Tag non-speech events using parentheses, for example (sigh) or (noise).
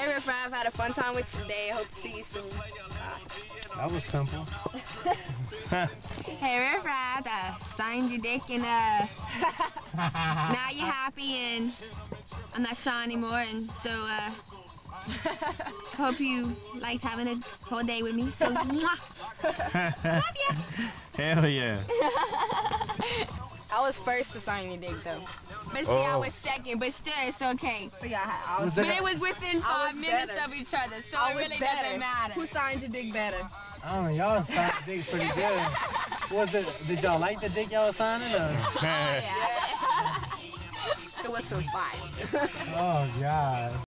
Hey, Riff Raff, had a fun time with you today. Hope to see you soon. That was simple. (laughs) Hey, Riff Raff, uh, signed your dick and uh, (laughs) now you're happy and I'm not shy anymore and so uh, (laughs) hope you liked having a whole day with me. So, mwah. love you. Hell yeah. I was first to sign your dick, though. But see, I Oh. was second, but still, it's okay. So yeah, I, I was. But it was within five was minutes better. of each other, so I it was really better. doesn't matter. Who signed your dick better? I don't know, y'all signed the dick pretty good. (laughs) Was it, did y'all like the dick y'all was signing? Or? Oh, yeah. (laughs) It was some fire. Oh, God.